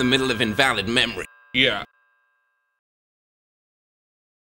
the middle of invalid memory. Yeah.